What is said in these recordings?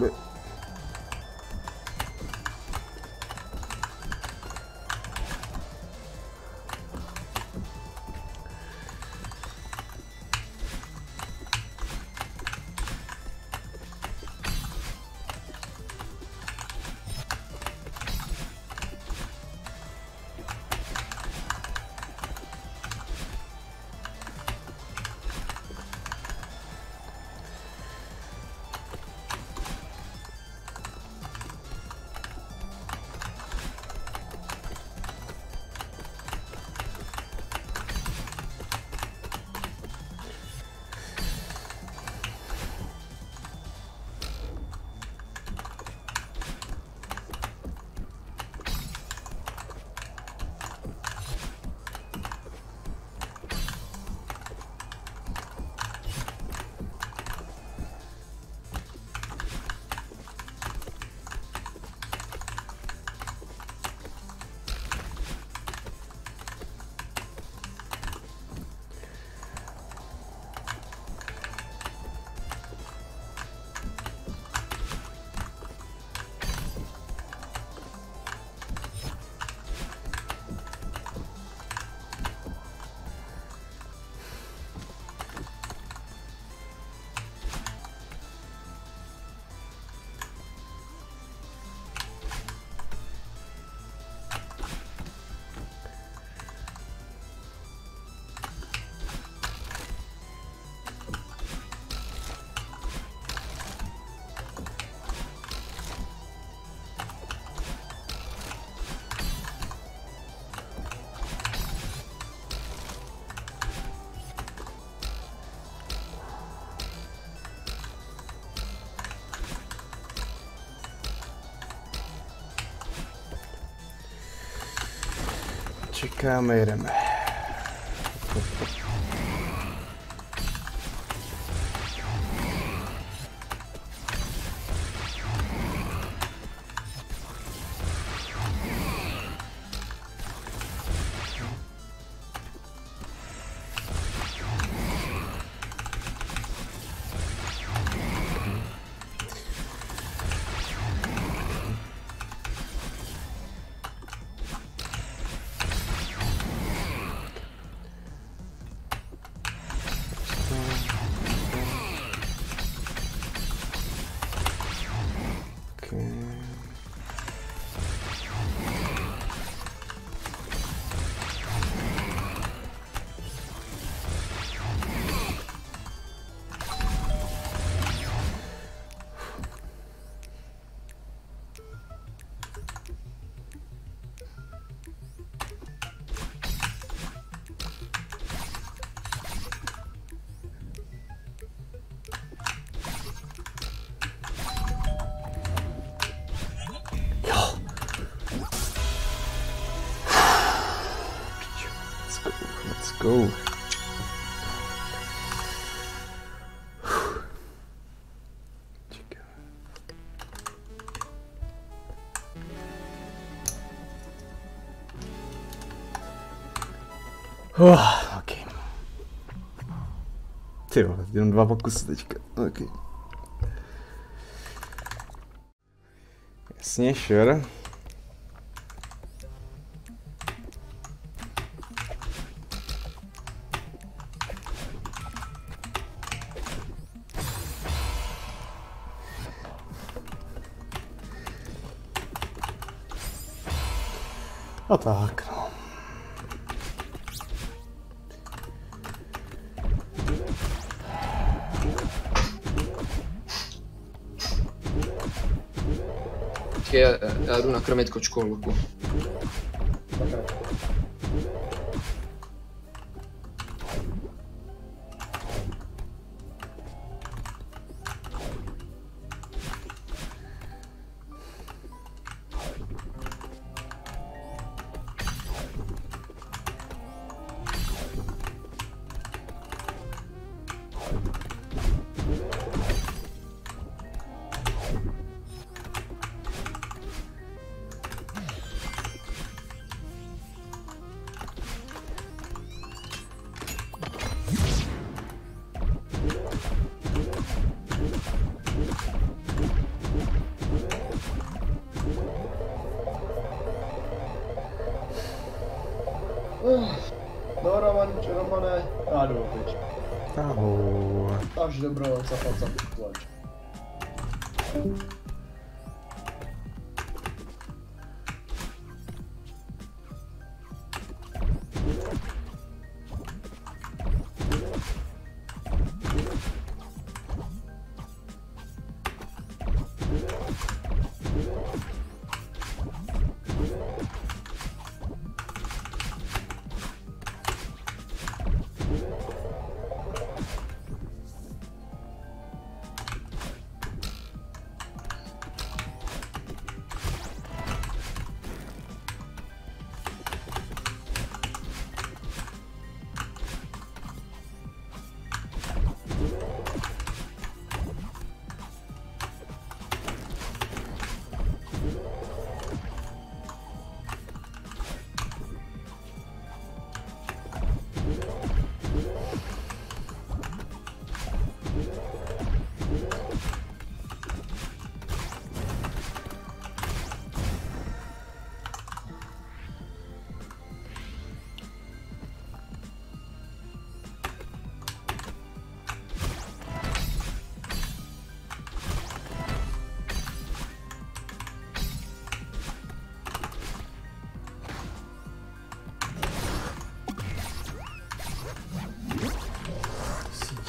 bit. Çıkamıyorum. Čekáme, jedeme. go. Oh, ok. Ty vole, jenom dva pokusy teďka. Ok. Jasně, sure. Pa Ma taccano. Ja, ja, ja runakra metko. Čau, pane. Já jdu pryč. Ahoj. Až dobro, zapacat.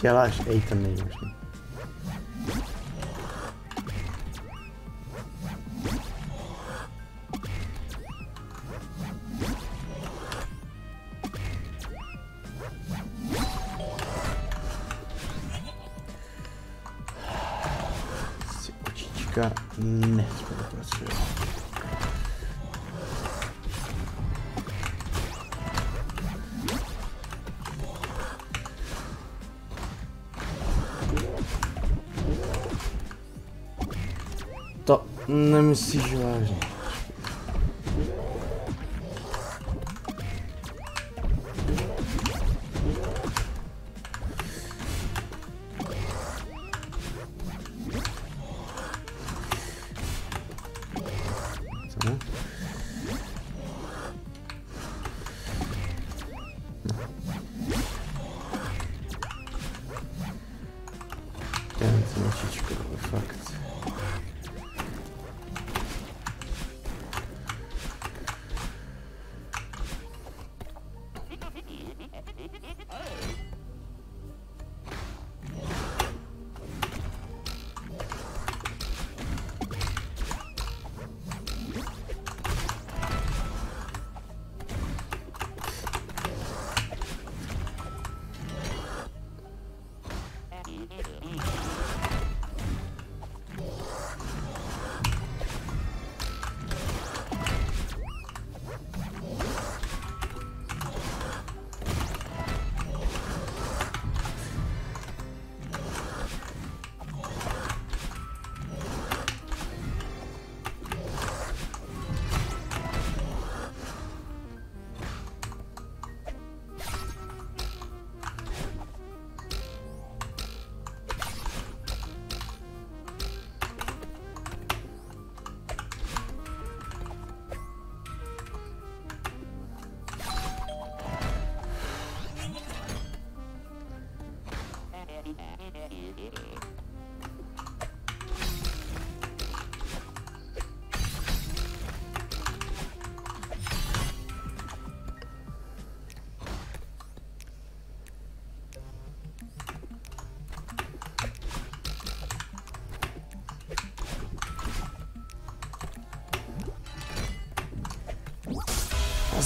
que ela. Eita, meio. si je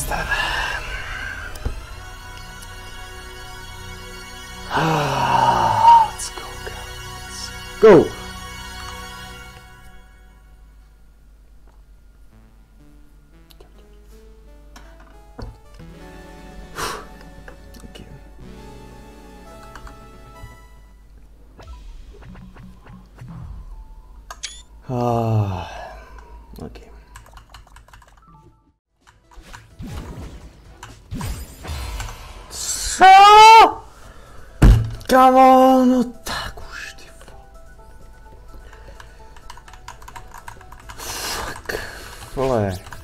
Nazdar. Kamo, no tak už ty. Fuck, vole.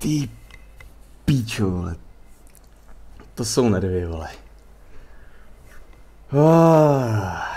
Ty píčo, vole. To jsou nervy, vole. Ah.